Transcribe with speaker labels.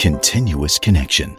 Speaker 1: continuous connection.